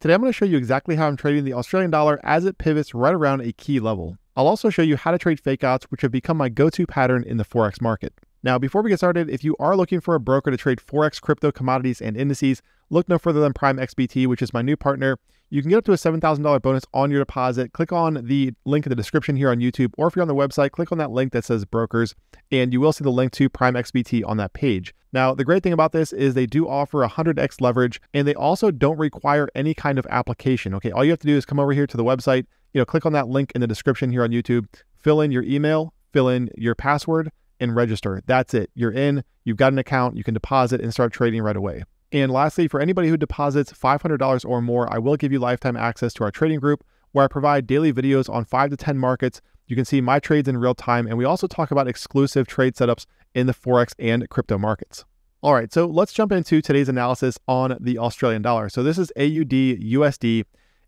Today I'm going to show you exactly how I'm trading the Australian dollar as it pivots right around a key level. I'll also show you how to trade fakeouts, which have become my go-to pattern in the Forex market. Now, before we get started, if you are looking for a broker to trade Forex, crypto, commodities, and indices, look no further than Prime XBT, which is my new partner. You can get up to a $7,000 bonus on your deposit. Click on the link in the description here on YouTube, or if you're on the website, click on that link that says brokers, and you will see the link to Prime XBT on that page. Now, the great thing about this is they do offer 100x leverage, and they also don't require any kind of application. Okay, all you have to do is come over here to the website, you know, click on that link in the description here on YouTube, fill in your email, fill in your password, and register. That's it. You're in, you've got an account, you can deposit and start trading right away. And lastly, for anybody who deposits $500 or more, I will give you lifetime access to our trading group where I provide daily videos on 5 to 10 markets. You can see my trades in real time, and we also talk about exclusive trade setups in the Forex and crypto markets. All right, so let's jump into today's analysis on the Australian dollar. So this is AUD USD,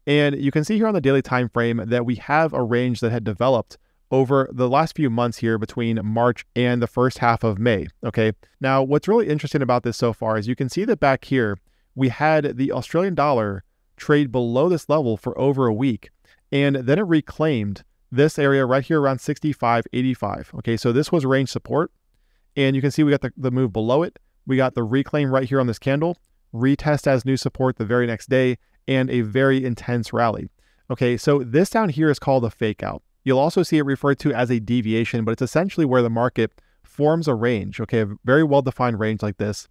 and you can see here on the daily time frame that we have a range that had developed over the last few months here between March and the first half of May. Okay. Now, what's really interesting about this so far is you can see that back here, we had the Australian dollar trade below this level for over a week. And then it reclaimed this area right here around 65.85. Okay. So this was range support. And you can see we got the, the move below it. We got the reclaim right here on this candle, retest as new support the very next day, and a very intense rally. Okay. So this down here is called a fake out. You'll also see it referred to as a deviation, but it's essentially where the market forms a range, okay, a very well defined range like this.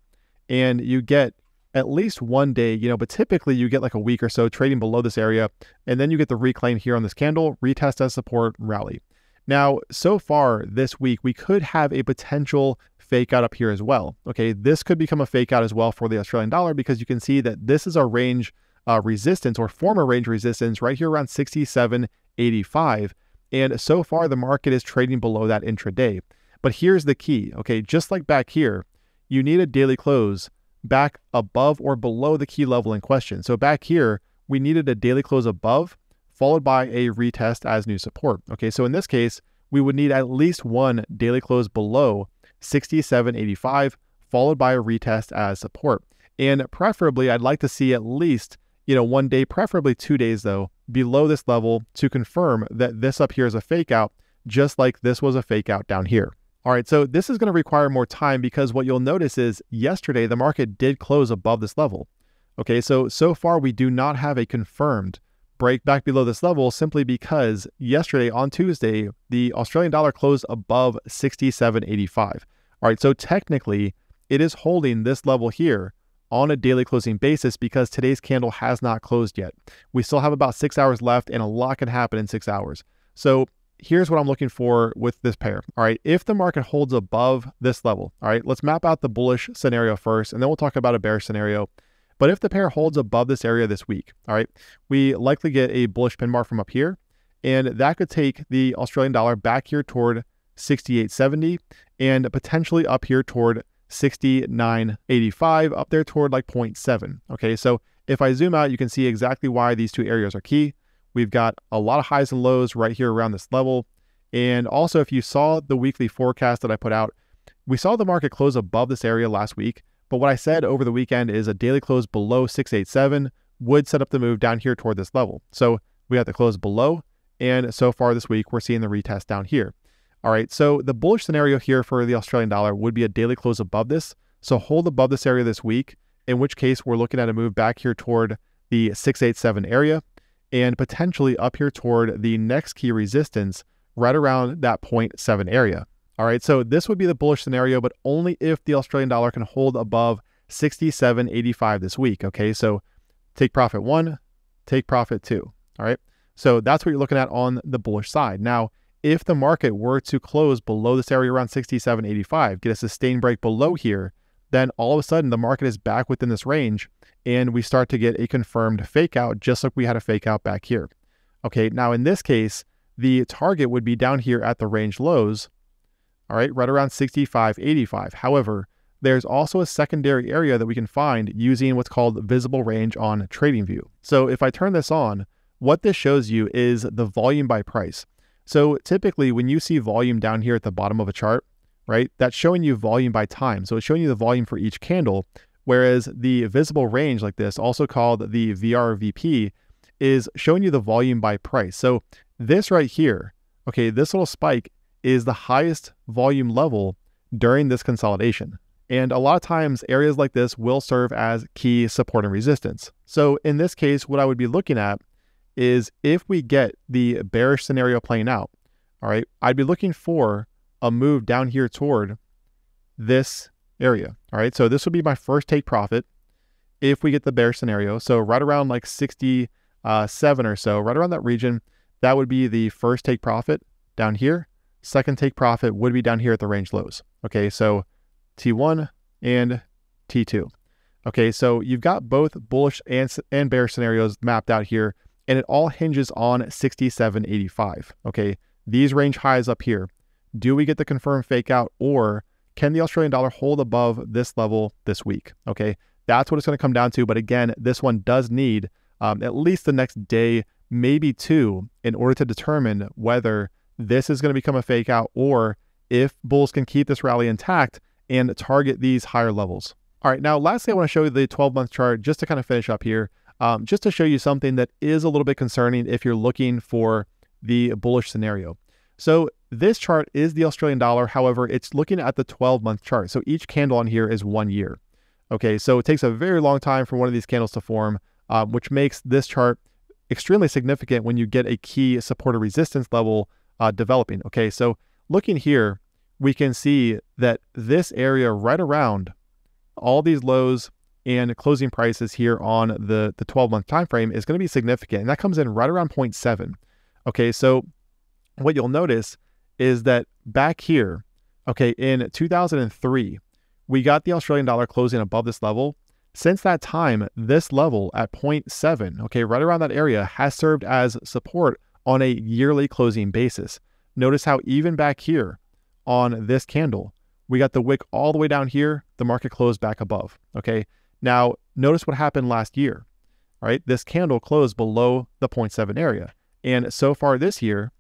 And you get at least one day, you know, but typically you get like a week or so trading below this area. And then you get the reclaim here on this candle, retest as support, rally. Now, so far this week, we could have a potential fake out up here as well. Okay, this could become a fake out as well for the Australian dollar because you can see that this is our range uh, resistance or former range resistance right here around 67.85. And so far, the market is trading below that intraday. But here's the key, okay? Just like back here, you need a daily close back above or below the key level in question. So back here, we needed a daily close above, followed by a retest as new support. Okay, so in this case, we would need at least one daily close below 67.85, followed by a retest as support. And preferably, I'd like to see at least you know, one day, preferably two days though, below this level to confirm that this up here is a fake out, just like this was a fake out down here. All right, so this is going to require more time because what you'll notice is yesterday the market did close above this level. Okay, so so far we do not have a confirmed break back below this level simply because yesterday on Tuesday the Australian dollar closed above 67.85. All right, so technically it is holding this level here on a daily closing basis because today's candle has not closed yet. We still have about six hours left and a lot can happen in six hours. So here's what I'm looking for with this pair. All right, if the market holds above this level, all right, let's map out the bullish scenario first and then we'll talk about a bearish scenario. But if the pair holds above this area this week, all right, we likely get a bullish pin bar from up here. And that could take the Australian dollar back here toward 68.70 and potentially up here toward 69.85 up there toward like 0.7. Okay, so if I zoom out, you can see exactly why these two areas are key. We've got a lot of highs and lows right here around this level. And also, if you saw the weekly forecast that I put out, we saw the market close above this area last week. But what I said over the weekend is a daily close below 687 would set up the move down here toward this level. So we got the close below. And so far this week, we're seeing the retest down here. All right, so the bullish scenario here for the Australian dollar would be a daily close above this. So hold above this area this week, in which case we're looking at a move back here toward the 687 area and potentially up here toward the next key resistance right around that 0.7 area. All right, so this would be the bullish scenario, but only if the Australian dollar can hold above 67.85 this week. Okay, so take profit one, take profit two. All right, so that's what you're looking at on the bullish side. Now, if the market were to close below this area around 67.85, get a sustained break below here, then all of a sudden the market is back within this range and we start to get a confirmed fake out just like we had a fake out back here. Okay, now in this case, the target would be down here at the range lows, all right, right around 65.85. However, there's also a secondary area that we can find using what's called visible range on TradingView. So if I turn this on, what this shows you is the volume by price. So typically when you see volume down here at the bottom of a chart, right, that's showing you volume by time. So it's showing you the volume for each candle. Whereas the visible range like this, also called the VRVP, is showing you the volume by price. So this right here, okay, this little spike is the highest volume level during this consolidation. And a lot of times areas like this will serve as key support and resistance. So in this case, what I would be looking at is if we get the bearish scenario playing out, all right, I'd be looking for a move down here toward this area. All right, so this would be my first take profit if we get the bear scenario. So right around like 67 or so, right around that region, that would be the first take profit down here. Second take profit would be down here at the range lows. Okay, so T1 and T2. Okay, so you've got both bullish and, and bear scenarios mapped out here, and it all hinges on 67.85. Okay, these range highs up here. Do we get the confirmed fake out or can the Australian dollar hold above this level this week? Okay, that's what it's going to come down to. But again, this one does need um, at least the next day, maybe two, in order to determine whether this is going to become a fake out or if bulls can keep this rally intact and target these higher levels. All right, now lastly, I want to show you the 12 month chart just to kind of finish up here, um, just to show you something that is a little bit concerning if you're looking for the bullish scenario. So this chart is the Australian dollar. However, it's looking at the 12 month chart. So each candle on here is one year. Okay, so it takes a very long time for one of these candles to form, uh, which makes this chart extremely significant when you get a key support or resistance level uh, developing. Okay, so looking here, we can see that this area right around all these lows and closing prices here on the, the 12 month time frame is going to be significant. And that comes in right around 0.7. Okay, so what you'll notice is that back here, okay, in 2003, we got the Australian dollar closing above this level. Since that time, this level at 0.7, okay, right around that area, has served as support on a yearly closing basis. Notice how even back here on this candle, we got the wick all the way down here, the market closed back above, okay? Now, notice what happened last year, right? This candle closed below the 0.7 area. And so far this year,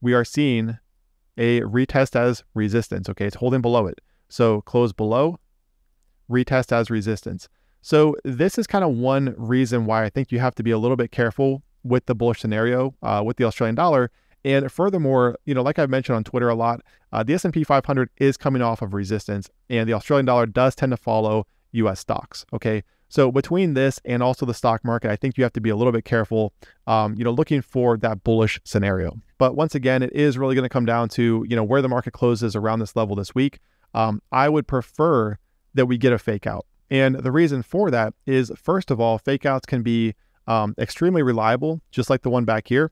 we are seeing a retest as resistance. Okay, it's holding below it. So close below, retest as resistance. So this is kind of one reason why I think you have to be a little bit careful with the bullish scenario uh, with the Australian dollar. And furthermore, you know, like I've mentioned on Twitter a lot, uh, the S&P 500 is coming off of resistance, and the Australian dollar does tend to follow U.S. stocks. Okay, so between this and also the stock market, I think you have to be a little bit careful, um, you know, looking for that bullish scenario. But once again, it is really going to come down to, you know, where the market closes around this level this week. Um, I would prefer that we get a fake out. And the reason for that is, first of all, fake outs can be um, extremely reliable, just like the one back here.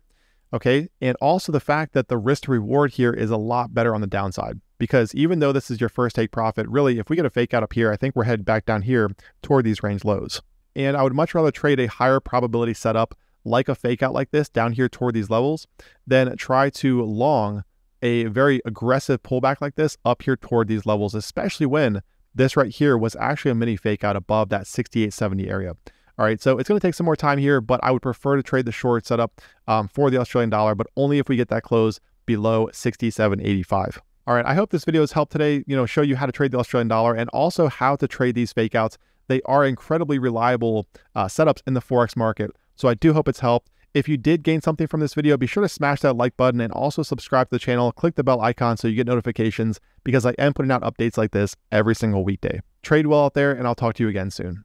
Okay. And also the fact that the risk to reward here is a lot better on the downside because even though this is your first take profit, really, if we get a fake out up here, I think we're headed back down here toward these range lows. And I would much rather trade a higher probability setup like a fake out like this down here toward these levels than try to long a very aggressive pullback like this up here toward these levels, especially when this right here was actually a mini fake out above that 6870 area. All right, so it's going to take some more time here, but I would prefer to trade the short setup um, for the Australian dollar, but only if we get that close below 67.85. All right, I hope this video has helped today, you know, show you how to trade the Australian dollar and also how to trade these fake outs. They are incredibly reliable uh, setups in the Forex market. So I do hope it's helped. If you did gain something from this video, be sure to smash that like button and also subscribe to the channel. Click the bell icon so you get notifications because I am putting out updates like this every single weekday. Trade well out there, and I'll talk to you again soon.